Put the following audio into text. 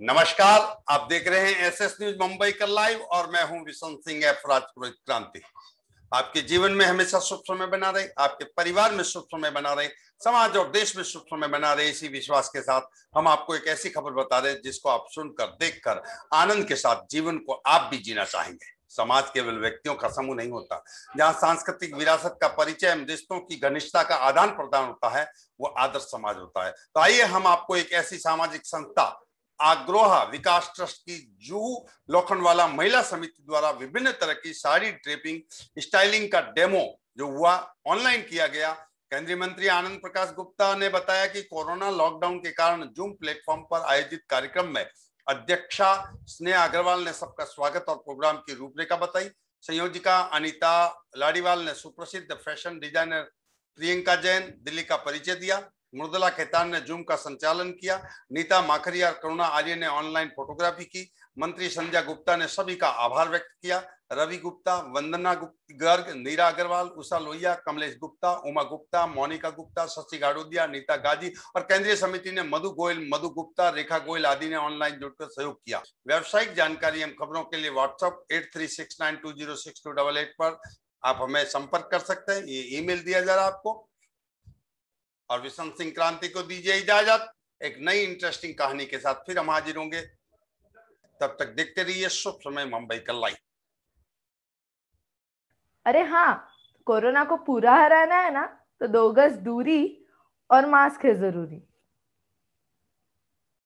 नमस्कार, आप देख रहे हैं एसएस न्यूज़ मुंबई का लाइव और मैं हूँ विशन सिंह एफ़ राजपुरोहित क्रांति। आपके जीवन में हमेशा शुभ समय बना रहे, आपके परिवार में शुभ समय बना रहे, समाज और देश में शुभ समय बना रहे, इसी विश्वास के साथ हम आपको एक ऐसी खबर बता रहे जिसको आप सुनकर, देखकर, आनंद के साथ, जीवन को आप भी जीना चाहेंगे। समाज केवल व्यक्तियों का समूह नहीं होता, जहाँ सांस्कृतिक विरासत का परिचय रिश्तों की घनिष्ठता का आदान प्रदान होता है, वो आदर्श समाज होता है। तो आइए हम आपको एक ऐसी सामाजिक संस्था आग्रोहा विकास ट्रस्ट की जूहू लोखंडवाला महिला समिति द्वारा विभिन्न तरह की साड़ी ड्रेपिंग स्टाइलिंग का डेमो जो हुआ, ऑनलाइन किया गया। केंद्रीय मंत्री आनंद प्रकाश गुप्ता ने बताया कि कोरोना लॉकडाउन के कारण जूम प्लेटफॉर्म पर आयोजित कार्यक्रम में अध्यक्षा स्नेहा अग्रवाल ने सबका स्वागत और प्रोग्राम की रूपरेखा बताई। संयोजिका अनिता लाडीवाल ने सुप्रसिद्ध फ़ैशन डिज़ाइनर प्रियंका जैन दिल्ली का परिचय दिया। मृदुला खेतान ने जूम का संचालन किया। नीता माखरिया और करुणा आर्य ने ऑनलाइन फोटोग्राफी की। मंत्री संजय गुप्ता ने सभी का आभार व्यक्त किया। रवि गुप्ता, वंदना गर्ग, नीरा अग्रवाल, उषा लोहिया, कमलेश गुप्ता, उमा गुप्ता, मोनिका गुप्ता, शशि गाड़ोदिया, नीता गाजी और केंद्रीय समिति ने मधु गोयल, मधु गुप्ता, रेखा गोयल आदि ने ऑनलाइन जुड़कर सहयोग किया। व्यावसायिक जानकारी एवं खबरों के लिए WhatsApp eight three six nine two zero six two double eight पर आप हमें संपर्क कर सकते हैं। ये ईमेल दिया जा रहा है आपको। और विषम सिंह क्रांति को दीजिए इजाज़त। एक नई इंटरेस्टिंग कहानी के साथ फिर हम हाजिर होंगे। तब तक देखते रहिए शुभ समय मुंबई का लाइव। अरे हाँ कोरोना को पूरा हराना है ना तो दो गज दूरी और मास्क है ज़रूरी।